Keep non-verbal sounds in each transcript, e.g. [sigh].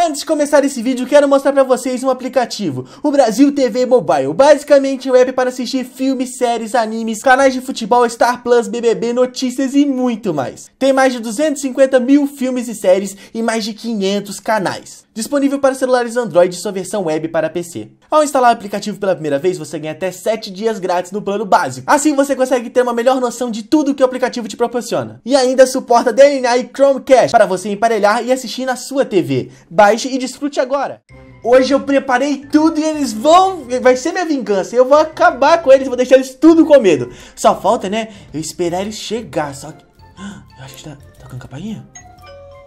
Antes de começar esse vídeo, quero mostrar pra vocês um aplicativo, o Brasil TV Mobile. Basicamente um app para assistir filmes, séries, animes, canais de futebol, Star Plus, BBB, notícias e muito mais. Tem mais de 250 mil filmes e séries e mais de 500 canais. Disponível para celulares Android e sua versão web para PC. Ao instalar o aplicativo pela primeira vez, você ganha até 7 dias grátis no plano básico. Assim você consegue ter uma melhor noção de tudo que o aplicativo te proporciona. E ainda suporta DNA e Chromecast para você emparelhar e assistir na sua TV. Baixe e desfrute agora. Hoje eu preparei tudo e eles vão. Vai ser minha vingança. Eu vou acabar com eles, vou deixar eles tudo com medo. Só falta, né? Eu esperar eles chegar. Só que. [gasps] Eu acho que tá. Tá com campainha?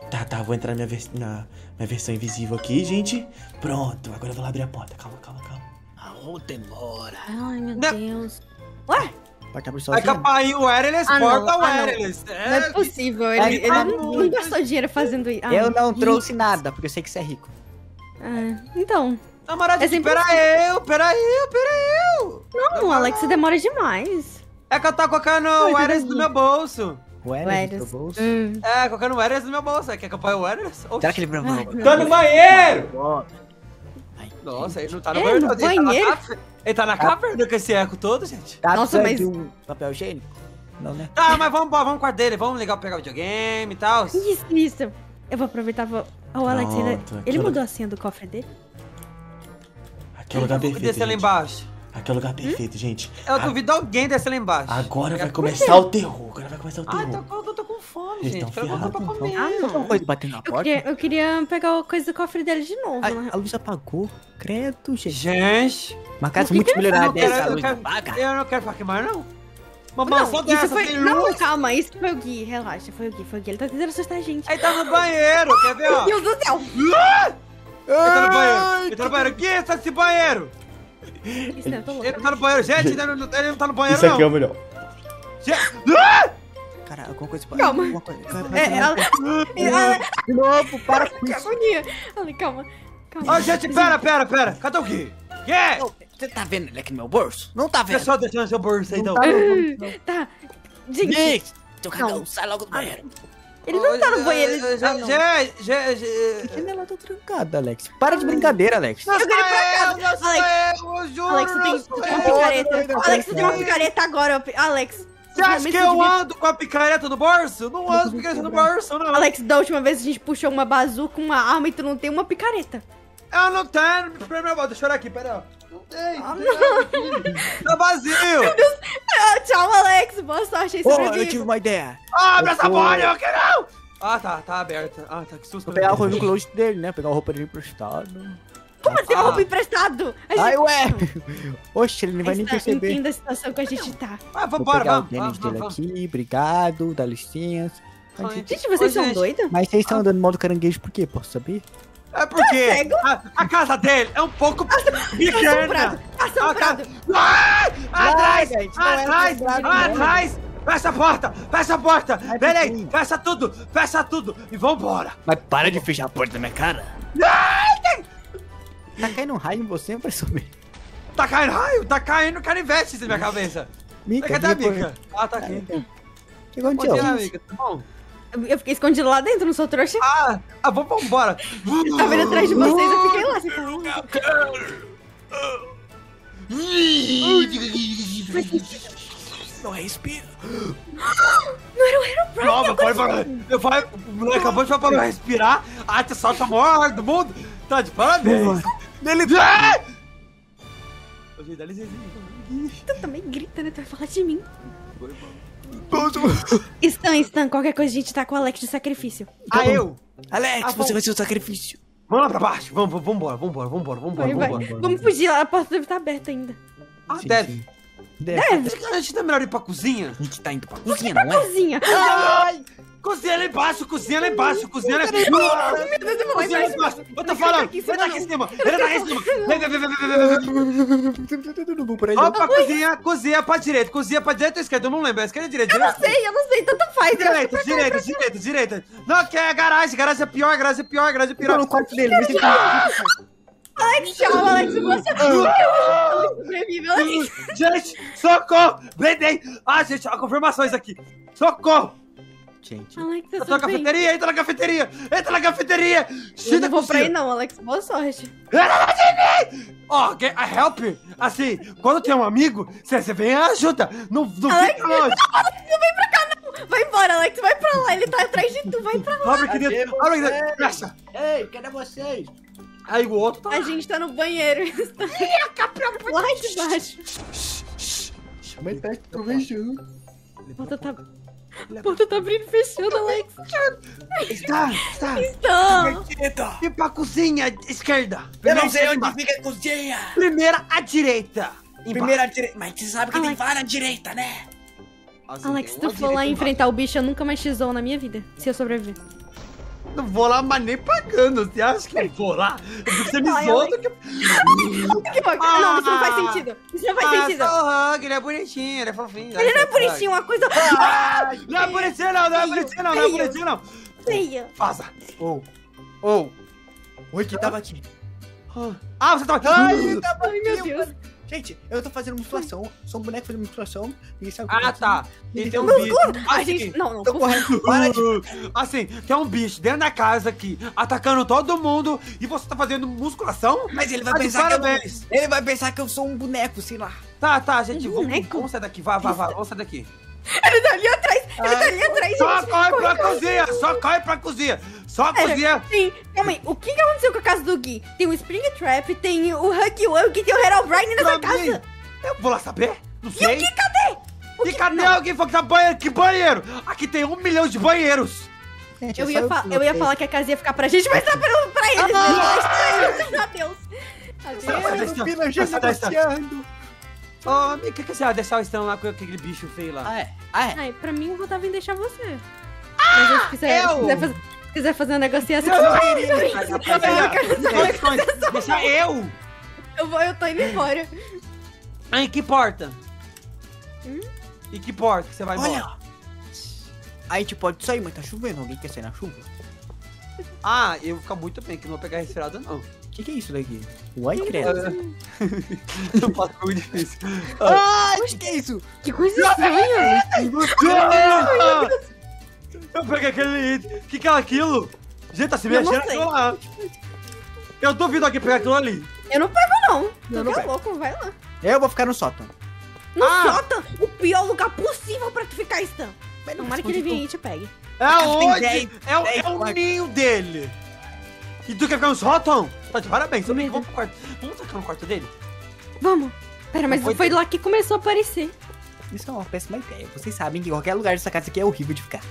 Tá, tá. Vou entrar na minha, na minha versão invisível aqui, gente. Pronto. Agora eu vou lá abrir a porta. Calma, calma, calma. Aô, demora. Ai, meu Não. Deus. Ué? Pode abrir É sozinho. capaz, o Wireless Ah, porta o ah, não. Wireless. Não é possível. Ele, ele ah, não, gastou dinheiro fazendo isso. Ah, Eu não rico. trouxe nada, porque eu sei que você é rico. Ah, então. Namorado, É pera eu, pera eu, pera eu. Não, Alex, você demora demais. É que eu tô colocando o Wireless no meu bolso. O Enes, Enes. do bolso. Hum. É, colocando o Wireless no meu bolso. Quer que eu ponha o Wireless? Oxi. Será que ele... Meu Tá no banheiro! Nossa, ele não tá no É, banheiro. no não. Ele tá na banheiro? cafe- Ele tá na caverna com esse eco todo, gente. Tá Nossa, precisando mas- um papel higiênico? Não, né? Tá, mas vamos, vamos quarto dele. Vamos ligar, pegar o videogame e tal. Isso, isso. Eu vou aproveitar. Vou... O Alex Ele aquilo- mudou a senha do cofre dele? Aqui é lugar Vou perfeito. descer lá embaixo. Aqui é o lugar perfeito, gente. Eu A- duvido alguém descer lá embaixo. Agora vai começar o terror. Agora vai começar o Ah, eu terror. tô, eu tô com fome, Eles gente. Quero voltar pra comer. Ah, Tem alguma coisa batendo na Eu porta? queria, eu queria pegar a coisa do cofre dele de novo. Ai, na a luz apagou. Credo, gente. Gente, Uma casa multimilionária eu não quero- dessa, a eu luz quero- apaga. eu não quero ficar mais, não. Mansão Não, isso dessa foi. tem Não, luz. calma, isso foi o Gui. Relaxa, foi o Gui, foi o Gui. Ele tá tentando assustar a gente. Aí tá no banheiro, quer ver, ó? Meu Deus do céu! Ele tá no banheiro. Ele tá no banheiro. Quem tá nesse banheiro? Isso, tô Ele não tá no banheiro. Gente, ele não, ele não tá no banheiro, Isso aqui é não. o melhor. Gente- Cara, alguma coisa... Calma. Alguma coisa... Cara, É, ela... ela... De novo, para com Que isso. agonia! Ale, calma. Calma. Ó, gente, pera, pera, pera. Cadê o Gui? Gui! Ô, Você tá vendo ele aqui no meu bolso? Não tá vendo? Deixa eu deixar no seu bolso aí, então. Não tá, não, não. Tá. Gente, seu cagão, Não. sai logo do banheiro. Ele não tá no banheiro. ele- Gente, Ah, não. gente, gente... A janela tá trancada, Alex. Para de brincadeira, Alex. Não Eu queria ir pra casa. Alex, eu, eu juro, Alex, você tem, uma picareta. Alex, você tem uma picareta agora. Alex. Você acha que eu ando com a picareta no bolso? Não ando com picareta no bolso, não. Alex, da última vez a gente puxou uma bazuca, uma arma e tu não tem uma picareta. Eu não tenho. Meu, deixa eu olhar aqui, pera. Não tem. Ah, não tem. Tá vazio. [laughs] Ah, tchau, Alex. Boa sorte aí, Ô, eu tive uma ideia. Abre essa porta, eu quero. Ah, tá, tá aberta. Ah, tá, que susto. Vou pegar a roupa no closet dele, né? Pegar a roupa dele emprestado. Como assim, Ah. roupa emprestado? A gente... Ai, ué! [laughs] Oxe, ele não vai nem Está- perceber. Entenda a situação que a gente tá. Ah, Vou vambora, pegar o vamos. tênis vamos, dele vamos, aqui, obrigado, dá licença. Ai. Gente, vocês Ô, são gente. doidos? mas vocês estão andando no modo caranguejo por quê? Posso saber? É porque cego? a, a casa dele é um pouco pequena. Assombrado. Assombrado. Ah, atrás, Larga, gente, é atrás, não. atrás. Fecha a porta, fecha a porta. Peraí, fecha tudo, fecha tudo e vambora. Mas para de fechar a porta na minha cara. Tá caindo um raio em você, vai subir. Tá caindo raio, tá caindo canivete na minha cabeça. Mica, Cadê a mica? Ah, tá aqui. O que Bom dia, aconteceu? amiga, tá bom? Eu eu fiquei escondido lá dentro, não sou trouxa. Ah, ah vamos embora. Tá vindo atrás de vocês, eu fiquei lá. Você falou. Não respira. Não era o Herobrine. Não, meu pai vai. Meu pai, o moleque acabou de falar pra eu respirar. Ah, tu solta a maior do mundo. Tá de parabéns. Ele. Ah! Ô, gente, dá licença. Tu também grita, né? Tu vai falar de mim. Stan, Stan, qualquer coisa a gente tá com o Alex de sacrifício. Ah, eu? Alex, Ah, você bom. vai ser o sacrifício. Vamos lá pra baixo. Vamos, vamos, vambora, vambora, vambora, vambora, Vai, vai. vambora. Vamos fugir lá, a porta deve estar aberta ainda. Ah, Sim, deve. Deve. Acho que a gente não é melhor ir pra cozinha. A gente tá indo pra cozinha, não é? Cozinha. Ai! Cozinha lá embaixo, cozinha lá embaixo, cozinha lá embaixo. Eu Cozinha lá embaixo. Eu tô falando. Ele tá aqui em cima. Ele tá aqui em cima. Vem, vem, vem, vem, vem, pra cozinha, cozinha pra direita, cozinha pra direita ou esquerda? Eu não lembro, é esquerda ou direita? Eu não sei, eu não sei, tanto faz. eu Direita, direita, direita, direita. Não, que é garagem, garagem é pior, garagem é pior, garagem é Tô pior. no quarto dele, se ele Alex, tchau, Alex. Você Alex sobrevive, Alex. Gente, socorro! Blendei! Ah, gente, ó, confirmações aqui. Socorro! gente. Alex, tô na cafeteria, entra na cafeteria! Entra na cafeteria! Eu Chega não vou pra aí não, Alex. Boa sorte. Ó, a help! Assim, quando tem um amigo, você você vem e ajuda. Não, não Alex, fica longe. Não vem pra cá, não. Vai embora, Alex. Vai pra lá. Ele tá atrás de tu. Vai pra lá. Abre dentro, abre. Fecha. Ei, cadê vocês? Aí o outro tá A gente tá no banheiro. [laughs] Lá de baixo. Mas tá conversando. A porta tá... A porta tá abrindo e fechando, Alex. Está, está. Direita! E pra cozinha esquerda. Eu não Primeira sei onde fica a cozinha! Primeira à direita. Primeira direita. Mas você sabe que tem Alex. várias direita, né? Assim, Alex, tem se tu for lá enfrentar o bicho, eu nunca mais xizou na minha vida. Se eu sobreviver. Não vou lá, mas nem pagando. Você acha que eu vou lá? Você me Ai, zoa do que... Que bom. [laughs] Não, isso não faz sentido. Isso não faz Ah, sentido. só o Hug, ele é bonitinho, ele é fofinho. Ele não é bonitinho, uma coisa Ah, não é bonitinho não, não é bonitinho não, não é bonitinho não. feia. Vaza. Ou. Ou. Oi, quem tava aqui? Ah, você tava aqui. Ai, tava Ai, meu aqui, Deus. Gente, eu tô fazendo musculação. Sou um boneco fazendo musculação. Ninguém sabe Ah, eu tá. fazendo. E tem um No bicho. A Assim, gente... Não, não. Tô correndo. Para de. Assim, tem um bicho dentro da casa aqui, atacando todo mundo, e você tá fazendo musculação? Mas ele vai de pensar que eu. parabéns. Ele vai pensar que eu sou um boneco, sei lá. Tá, tá, gente, vamos, boneco? vamos sair daqui, vai, vai, vai, vamos sair daqui. Ele tá ali atrás. Ele tá ali atrás, Só gente. corre pra cozinha, só corre pra cozinha, só Pera, cozinha. Tem, calma aí, o que que aconteceu com a casa do Gui? Tem o Spring Trap, tem o Huggy Wuggy, tem o Herobrine nessa Pra mim, casa. Eu vou lá saber? Não E o sei. Gui, cadê? O E Gui- cadê não, alguém falou que tá banheiro? Que banheiro? Aqui tem um milhão de banheiros. Gente, Eu é ia, fa- que eu ia falar que a casa ia ficar pra gente, mas tá pra, pra eles. né? Adeus. Adeus. Sai Eu desse- vi na gente sai desse- negociando. Ô, o que, que você vai deixar o estão lá com aquele bicho feio lá? Ah, é? Ah, é? Ai, pra mim eu votava em deixar você. Mas se quiser, eu? se quiser, fazer, quiser fazer uma negociação, Eu não eu, iria. Deixa eu. eu vou, eu tô indo embora. Ah, em que porta? Hum? Em que porta que você vai embora? Olha! A gente pode sair, mas tá chovendo. Alguém quer sair na chuva? Ah, eu vou ficar muito bem, que não vou pegar resfriado, não. O que, que é isso daqui? Uai, credo. Não ser muito difícil. Ai, o que, que é isso? Que coisa estranha. Eu peguei aquele. O que, que é aquilo? Gente, tá se mexendo aquilo lá. Eu duvido alguém pegar aquilo ali. Eu não pego, não. Eu Tu não que é louco, vai lá. Eu vou ficar no sótão. No Ah! sótão, o pior lugar possível pra tu ficar Stan. Mas não Tomara que ele venha e te pegue. É onde? É, o- é o ninho dele. E tu quer ficar no sótão? Tá de parabéns. Vamos, pro quarto. Vamos ficar no quarto dele? Vamos. Pera, mas Foi foi lá que começou a aparecer. Isso é uma péssima ideia. Vocês sabem que qualquer lugar dessa casa aqui é horrível de ficar.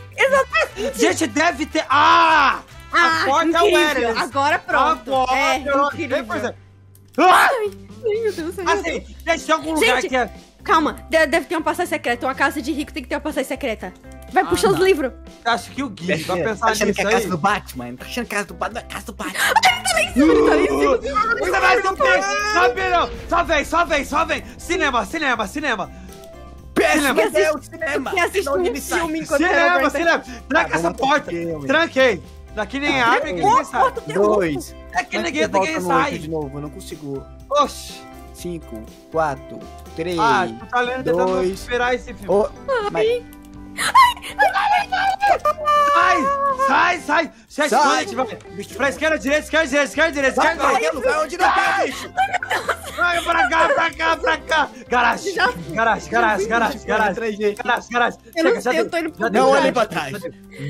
Gente, deve ter. Ah! a porta é o. Eres. Agora pronto. Agora é, eu- incrível. Pois é. Ah! Ai, meu Deus, meu Assim, Deus. deve ter algum lugar Gente, que é. Calma, de- deve ter uma passagem secreta. Uma casa de rico tem que ter uma passagem secreta. Vai Ah, puxar os livros. Acho que o Gui vai tá pensar achando nisso que é a aí. casa do Batman? Tá achando que é a casa do Batman? É a casa do Batman. [laughs] Ele tá ali em cima. Você vai subir! Sobe não! Só vem, só vem, só vem! Cinema, cinema, cinema! Quem ideia, o assiste- cinema. Quem assiste De onde um sai? filme enquanto Cinema, cinema! Tranca Tá, essa porta! filme. Tranquei! Daqui nem abre, que ninguém sai. Porta, terror. Dois. É que Como ninguém, você volta ninguém no oito sai. de novo, eu não consigo. Oxi! Cinco, quatro, três. Ah, tu tá lendo tentando dois. esperar esse filme. Oh, mas, Sai! Sai, sai! Sai, Sai. vai. Pra esquerda, direita, esquerda, direita, esquerda, direita, vai esquerda, direita. aquele lugar onde não tem bicho. Vai pra cá, pra cá! Garagem! Já- Garagem, garagem, garagem, garagem! Garagem, garagem! Eu não Chega, já sei, eu deu, tô indo pro Não olhem deu, pra trás.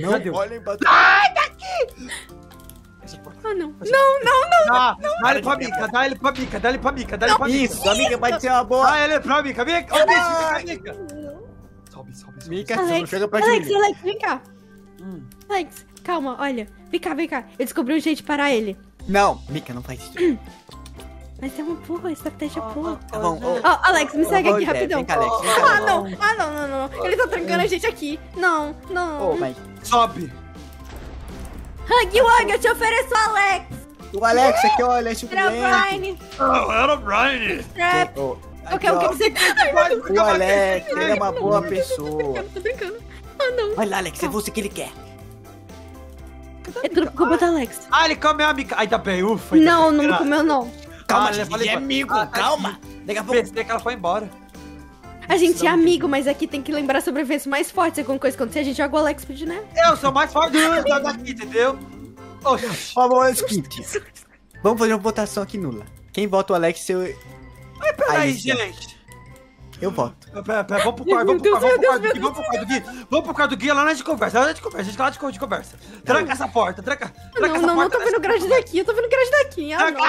Não olhem pra trás. Ah, não. Não, não, não. Dá, dá ele pra mica, dá ele pra mica, dá ele pra mica, dá ele pra mica. Isso, amiga, pode ser uma boa. Dá ele pra mica, vem cá, ô bicho, vem cá, mica. Sobe, sobe, sobe. Mica, não Alex, chega perto Alex, de mim. Alex, vem cá. Hum. Alex, calma, olha. Vem cá, vem cá. Eu descobri um jeito de parar ele. Não, Mica, não faz isso. [clears throat] Mas é uma boa, estratégia boa. Tá bom, ô, Ó, Alex, me segue aqui rapidão. Vem cá, Alex, vem cá, Ah, Alex. não. Ah, não, não, não. Ele tá trancando a gente aqui. Não, não. Ô, mas Sobe. Hug Wug, eu te ofereço o Alex. o Alex aqui, olha, é suculento. Trabrine, Oh, era o Brian. Trap. Ô, Eu quero que você... O Alex, ele é uma boa Tô pessoa. brincando, tô brincando. Ah, não. Olha, Alex, é você que ele quer. É tudo culpa do Alex. Ah, ele comeu a mica. Ainda bem, ufa. ainda Não, bem. não me Era- comeu, não. Calma, Ah, gente, falei é amigo, Ah, tá calma. Daqui a pouco. Pensei que ela foi embora. A gente é amigo, mas aqui tem que lembrar sobre eventos mais fortes. Se alguma coisa acontecer, a gente joga o Alex pro né? Eu sou mais forte da- daqui, entendeu? Oxi. Vamos ao seguinte. Vamos fazer uma votação aqui nula. Quem vota o Alex, eu, Peraí, Aí, gente. eu voto. Pera, pera, vamos pro quarto, vamos pro quarto, vamos pro quarto do Gui, vamos pro quarto do Gui. Vamos pro quarto do Gui, lá na gente conversa, lá na gente conversa, lá de de conversa. Tranca essa porta, tranca, tranca Não, essa não, não porta. tô vendo grade daqui. Eu tô vendo grade daqui. Ah, não.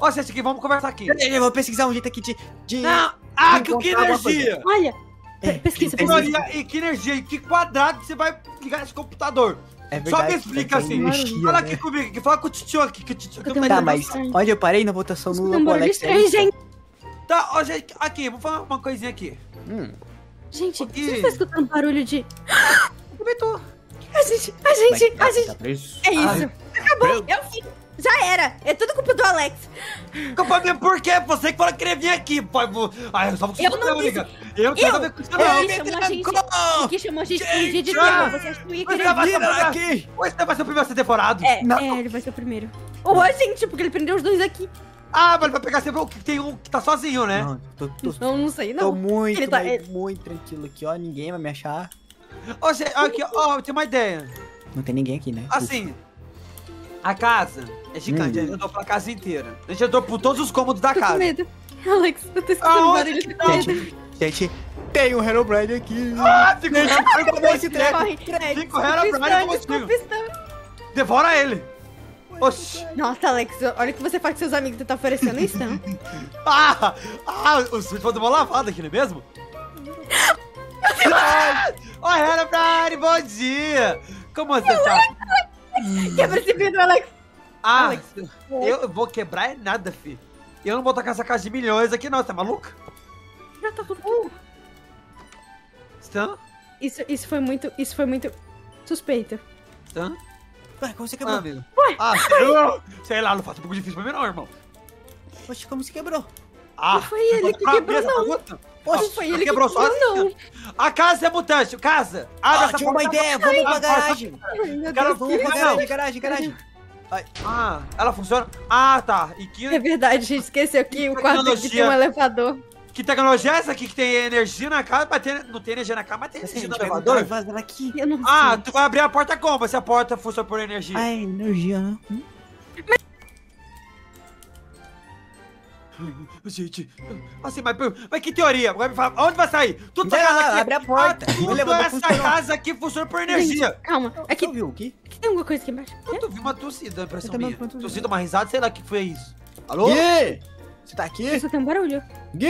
Ó, gente, aqui, vamos conversar aqui. Eu vou pesquisar um jeito aqui de. de... Não, ah, que, que energia! Olha. É, Pesquisa, pesquisa. Olha, e que energia, e que quadrado você vai ligar esse computador? É Só verdade, me explica assim. energia, Fala né? aqui comigo, que fala com o tio aqui, que o tio Eu tenho Tá, um mas onde eu parei na votação um barulho Alex? é gente. Tá, ó, gente, aqui, vamos falar uma coisinha aqui. Hum, Gente, Aqui. você tá escutando barulho de... Também tô. A gente, a gente, a gente... tá preso. É isso. Acabou. Eu fiz. Já era. É tudo culpa do Alex. Culpa minha, por quê? Você que falou que queria vir aqui, pai. vou- Ah, eu só vou com Eu não amiga. disse- Eu não quero Eu- ver com isso, Ele não. chamou a gente... Aqui chamou a gente pra um dia de terror. Você acha que eu ia querer vai vir? ser o primeiro aqui. Você vai ser o primeiro a ser devorado. É, Não. é, ele vai ser o primeiro. Ou a gente, porque ele prendeu os dois aqui. Ah, mas ele vai pegar sempre o que tem um que tá sozinho, né? Não, tô, tô, Não, não sei, tô não. muito, Ele tá- mas ele- muito tranquilo aqui, ó. Ninguém vai me achar. Ó, gente, aqui, ó, tem uma ideia. Não tem ninguém aqui, né? Assim, a casa é gigante, Hum. a gente andou pela casa inteira. A gente andou por todos os cômodos da Tô com casa. medo. Alex, eu tô escutando Aonde barulho. que tô com tá? medo. Gente, gente, tem um Herobrine aqui. Ah, fica Acabou esse treco. Corre, Alex. Fica o Herobrine contigo. Devora ele. Oxi. Nossa, Alex, olha o que você faz com seus amigos. Tu tá oferecendo isso, não? [laughs] Ah, ah, o Switch vai dar uma lavada aqui, não é mesmo? Ah, Ó, Herobrine, bom dia. Como você tá? Quebra esse vidro, Alex. Ah, Alex. eu vou quebrar é nada, fi. Eu não vou tocar essa casa de milhões aqui, não. Você tá maluca? Já tá tudo bom. Stan? Isso, isso foi muito, isso foi muito suspeito. Stan? Ué, como você Ah, quebrou? amigo. Ah, eu, sei lá, não faço um pouco difícil pra mim, não, irmão. Poxa, como você quebrou? Ah, Não foi ele que quebrou, não. pergunta? Poxa, Ah, foi ele quebrou que só. A casa é mutante, casa. Abre Ah, essa tive uma porta. ideia, vamos pra Abre a porta. garagem. Ai, meu Cara, Deus, vamos que pra. Garagem, garagem, garagem. Ah, ela funciona? Ah, tá. E que, É verdade, a gente esqueceu que o quarto aqui tem um elevador. que tecnologia é essa aqui que tem energia na casa? Mas tem, não tem energia na casa, mas tem energia no elevador? aqui. Eu não Ah, sei. tu vai abrir a porta como? Se a porta funciona por energia. Ah, energia, né? Hum? Gente, assim, mas, mas que teoria? Vai me falar, Onde vai sair? Tudo tá lá, aqui. abre a porta. Ah, tudo elevador essa casa aqui funciona por energia. Gente, calma. Aqui, Você ouviu o quê? aqui tem alguma coisa aqui embaixo. Eu tô ouvindo uma tossida, a impressão minha. Tossida, uma risada, sei lá o que foi isso. Alô? Gui! Você tá aqui? Isso tem um barulho. Gui!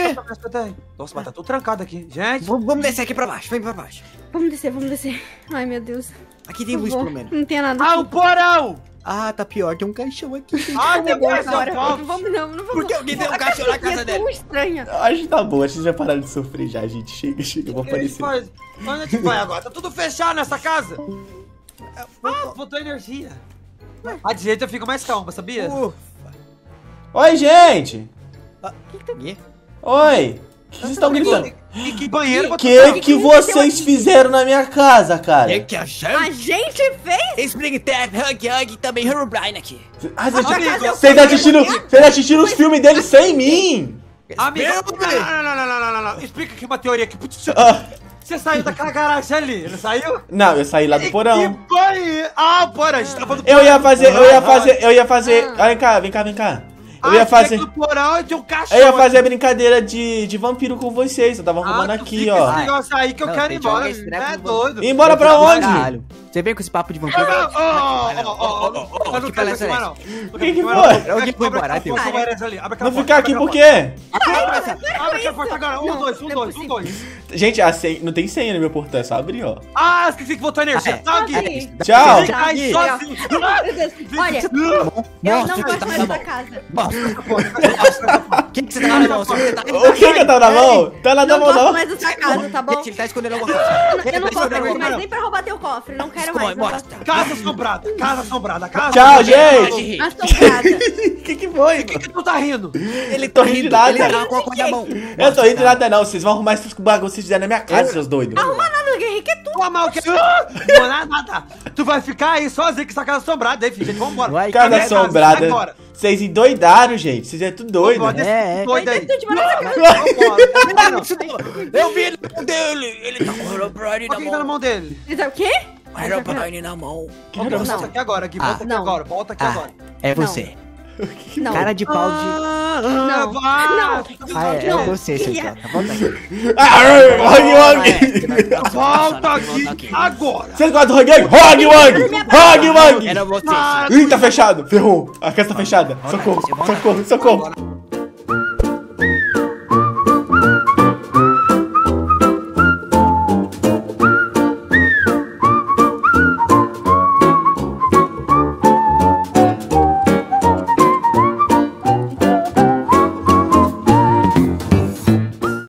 Nossa, mas tá tudo trancado aqui. Gente, Vamos vamos descer aqui pra baixo, vem pra baixo. Vamos descer, vamos descer. Ai, meu Deus. Aqui tem luz, pelo menos. Não tem nada. ah, o porão! Ah, tá pior, tem um caixão aqui. gente. Ah, tem Agora, São não vamos não, não vamos Por que alguém tem um A cachorro na aqui é casa dele? tão estranha. Acho que tá bom, acho que já pararam de sofrer já, gente. Chega, chega, eu vou que a gente aparecer. Onde a gente vai [laughs] agora? Tá tudo fechado nessa casa. Ah, botou energia. Ah, de jeito eu fico mais calma, sabia? Ufa. Oi, gente! Gui? Oi! O que vocês estão gritando? E que banheiro O que tanto? que vocês fizeram na minha casa, cara? que a A gente? gente fez? Spring Tap, Hug Hug e também Herobrine aqui. Ah, vocês assistiram, vocês assistiram os filmes dele sem mim! Amigo, não, não, não, não, não, não, não, não. Explica aqui uma teoria aqui. Putz, Você Ah, você saiu daquela garagem ali, não saiu? não, eu saí lá do Que porão. banheiro! Ah, porão, a gente tava no Eu ia fazer, eu ia fazer, eu ia fazer. Vem cá, vem cá, vem cá. Eu ah, ia fazer. no porão e tem um cachorro. Eu ia fazer a brincadeira de, de vampiro com vocês. Eu tava arrumando ah, aqui, fica ó. Esse negócio aí que eu Não, quero ir embora. Você treco é doido. Embora pra onde? Caralho. Você vem com esse papo de vampiro? Ó, ó, ó, ó, ó, ó, Eu não que quero mais é não. O que que foi? Alguém foi embora, Vou porta, ficar aqui por quê? Abre aquela porta agora. Um, Não, dois, um, não é dois, um, dois. Gente, a senha, não tem senha no meu portão, é só abrir, ó. Ah, esqueci que botou energia. Ah, é. Tá. Tchau. Aqui. sozinho. Meu Deus. Olha, eu não gosto mais da casa. O que que você tá na mão? Tá O que que tá na mão? Tá na Não mão, não? mais da sua casa, tá bom? Gente, ele tá escondendo alguma coisa. Eu não tá posso escondendo mais, nem pra roubar teu cofre. Não quero mais. Casa assombrada, casa assombrada, casa Tchau, gente. Assombrada. O [laughs] que que foi? O que que tu tá rindo? Ele Tô tá rindo rindo, nada. ele tá com a coisa na mão. Eu tô rindo de nada, não. Vocês vão arrumar esses bagulhos que vocês fizeram na minha casa, seus doidos. Arruma nada, Henrique, é tu. Tua mal que... Não é nada. Tu vai ficar aí sozinho com essa casa assombrada aí, filho. Gente, vambora. Vai, Casa Vai, assombrada. Agora. Vocês endoidaram, gente. Vocês é tudo doido. Pode É, é. doido aí. Eu vi na mão dele! Ele tá com o Herobrine O na que que tá na mão. mão dele? Ele tá o quê? O Herobrine na mão. Volta Não. aqui agora, Gui. Ah. Volta aqui agora. Volta aqui Ah, agora. é você. [laughs] Não. Cara de pau de. Ah, Não. vai. Não. Ah, é, é Não. você, seu idiota. Volta aqui. Ah, Hog Wang! Volta aqui agora. Vocês gostam do Hog Wang? Hog Wang! Hog Wang! Era você. Ah, Ih, tá fechado. Ferrou. A casa tá fechada. Socorro, socorro, socorro.